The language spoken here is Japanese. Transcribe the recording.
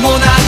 もなく